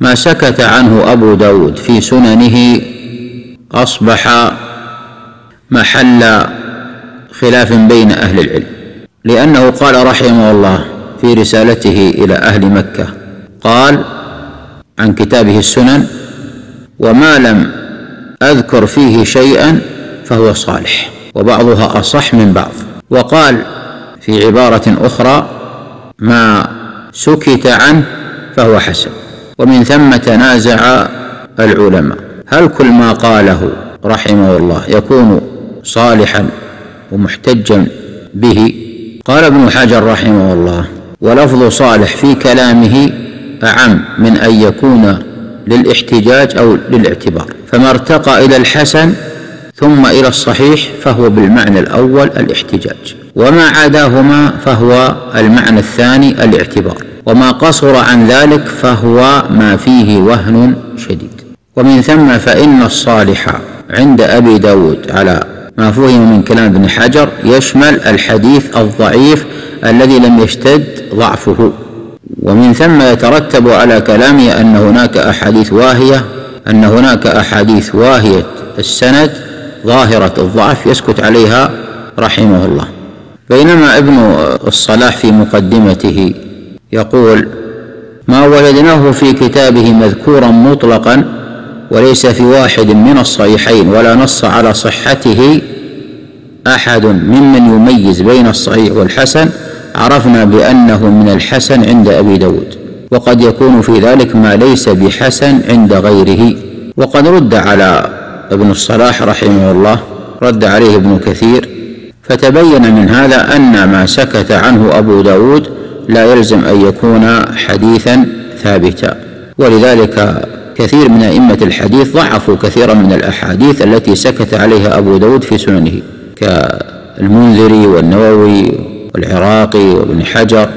ما سكت عنه أبو داود في سننه أصبح محل خلاف بين أهل العلم لأنه قال رحمه الله في رسالته إلى أهل مكة قال عن كتابه السنن وما لم أذكر فيه شيئا فهو صالح وبعضها أصح من بعض وقال في عبارة أخرى ما سكت عنه فهو حسن ومن ثم تنازع العلماء. هل كل ما قاله رحمه الله يكون صالحا ومحتجا به؟ قال ابن حجر رحمه الله ولفظ صالح في كلامه أعم من أن يكون للاحتجاج أو للاعتبار. فما ارتقى إلى الحسن ثم إلى الصحيح فهو بالمعنى الأول الاحتجاج وما عداهما فهو المعنى الثاني الاعتبار. وما قصر عن ذلك فهو ما فيه وهن شديد. ومن ثم فإن الصالح عند أبي داود على ما فهم من كلام ابن حجر يشمل الحديث الضعيف الذي لم يشتد ضعفه. ومن ثم يترتب على كلامه أن هناك أحاديث واهية أن هناك أحاديث واهية السند ظاهرة الضعف يسكت عليها رحمه الله. بينما ابن الصلاح في مقدمته يقول ما وجدناه في كتابه مذكورا مطلقا وليس في واحد من الصحيحين ولا نص على صحته أحد ممن يميز بين الصحيح والحسن. عرفنا بأنه من الحسن عند أبي داود وقد يكون في ذلك ما ليس بحسن عند غيره. وقد رد على ابن الصلاح رحمه الله رد عليه ابن كثير فتبين من هذا أن ما سكت عنه أبو داود لا يلزم أن يكون حديثا ثابتا. ولذلك كثير من أئمة الحديث ضعفوا كثيرا من الأحاديث التي سكت عليها أبو داود في سننه كالمنذري والنووي والعراقي وابن حجر.